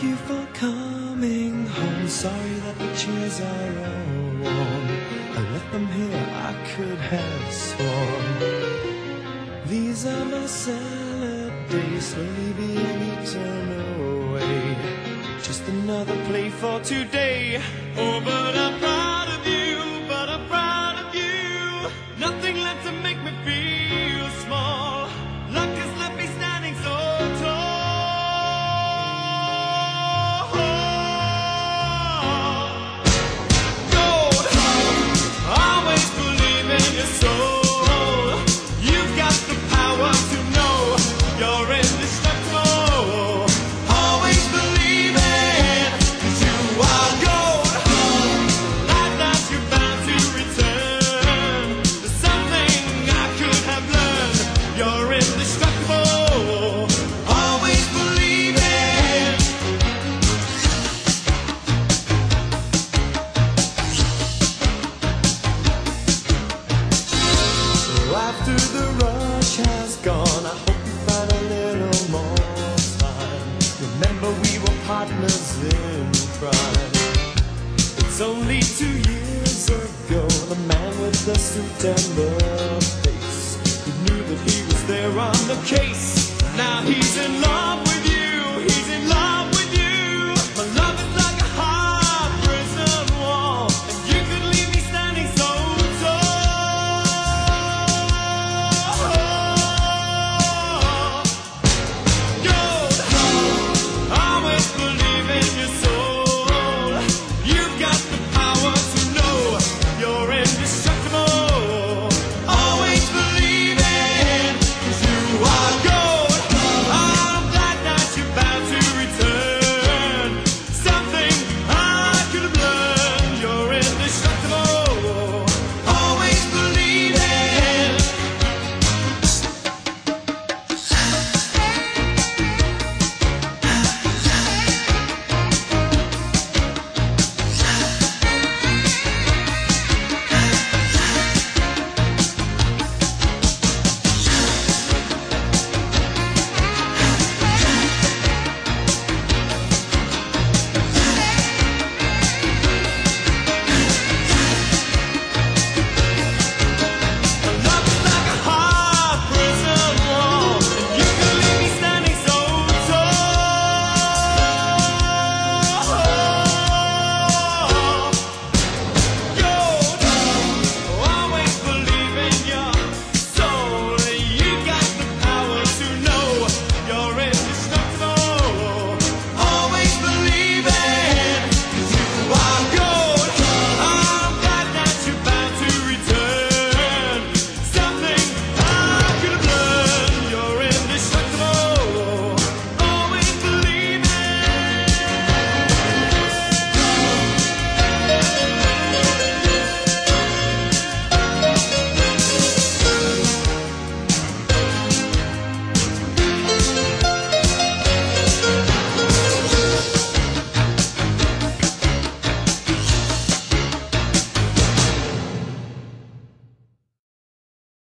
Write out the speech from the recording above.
Thank you for coming home. Sorry that the chairs are all warm. I left them here, I could have sworn. These are my salad days, slowly being eaten away. Just another play for today. Oh, but I'm Remember we were partners in crime. It's only two years ago, the man with the suit and the face, who knew that he was there on the case. Now he's in love with you.